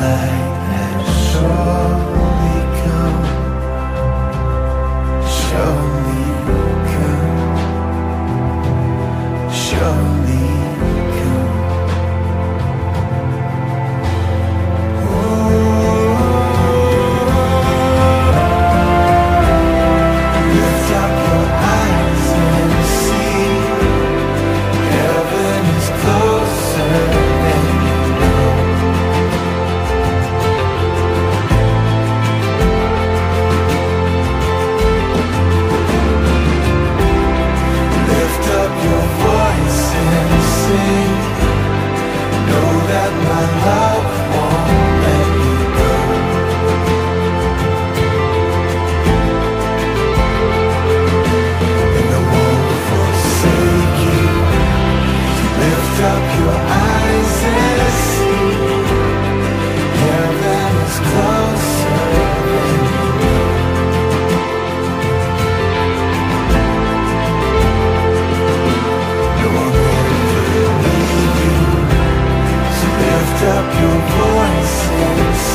for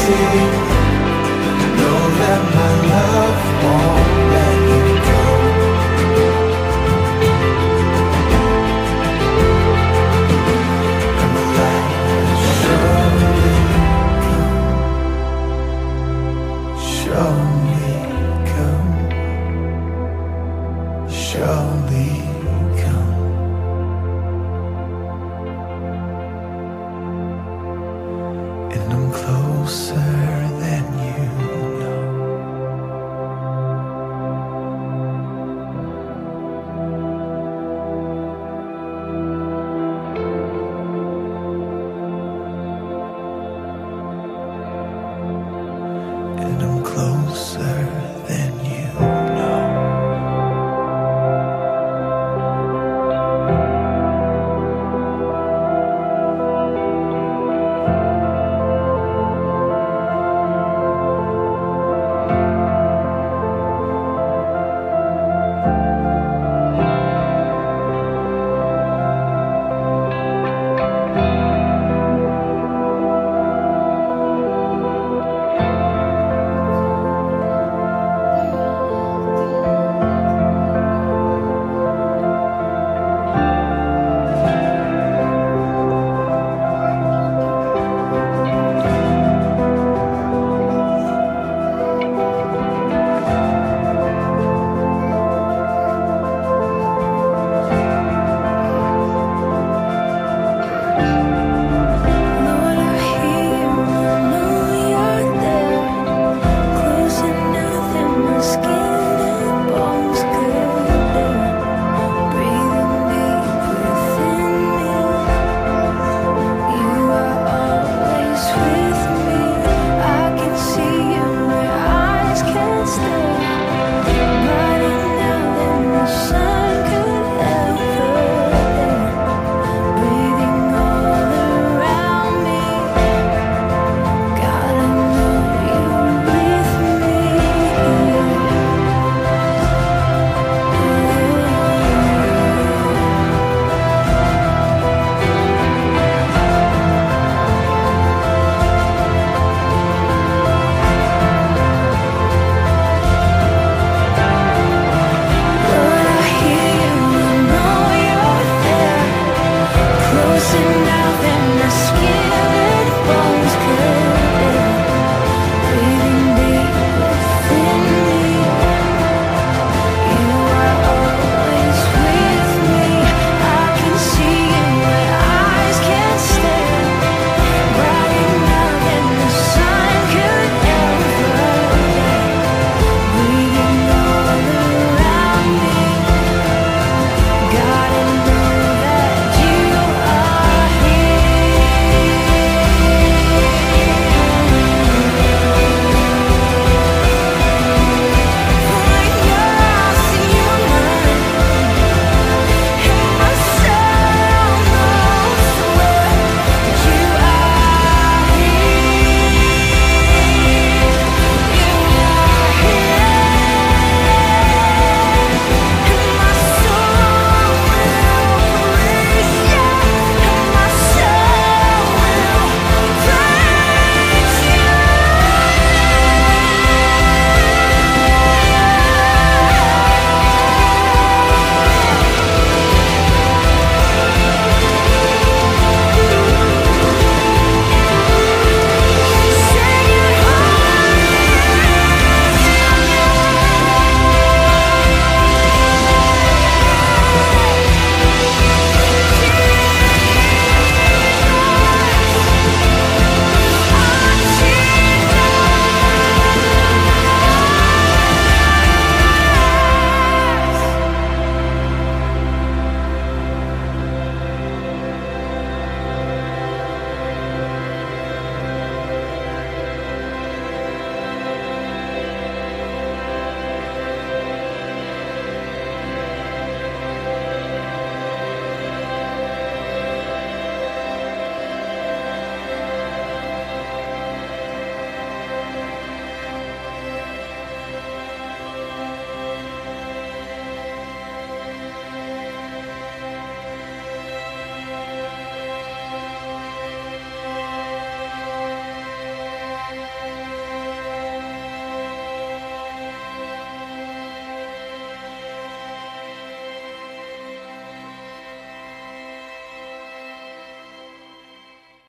and